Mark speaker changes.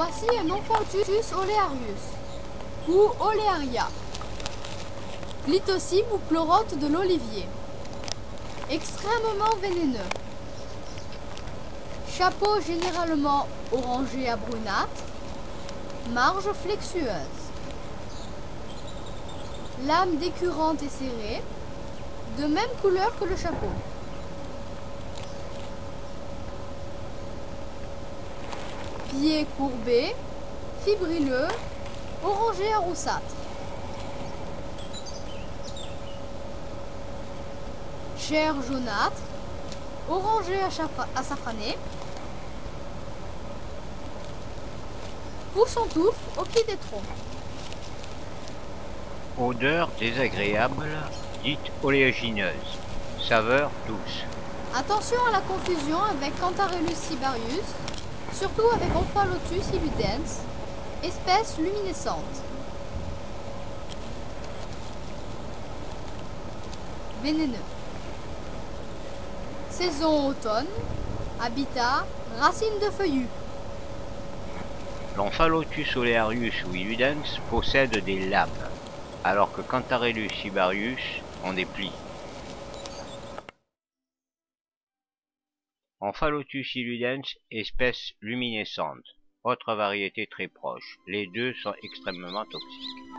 Speaker 1: accueille un Omphalotus olearius ou Olearia, Glytocyme ou chlorote de l'olivier. Extrêmement vénéneux. Chapeau généralement orangé à brunâtre. Marge flexueuse. Lame décurrente et serrée, de même couleur que le chapeau. Pieds courbés, fibrileux, orangé à roussâtre. Chair jaunâtre, orangé à, safrané. Bouche en touffe au pied des troncs.
Speaker 2: Odeur désagréable, dite oléagineuse. Saveur douce.
Speaker 1: Attention à la confusion avec Cantarellus cibarius, surtout avec Omphalotus illudens, espèce luminescente. Vénéneux. Saison automne. Habitat racines de feuillus.
Speaker 2: L'Omphalotus olearius ou illudens possède des lames, alors que Cantarellus cibarius ont des plis. Omphalotus illudens, espèce luminescente. Autre variété très proche. Les deux sont extrêmement toxiques.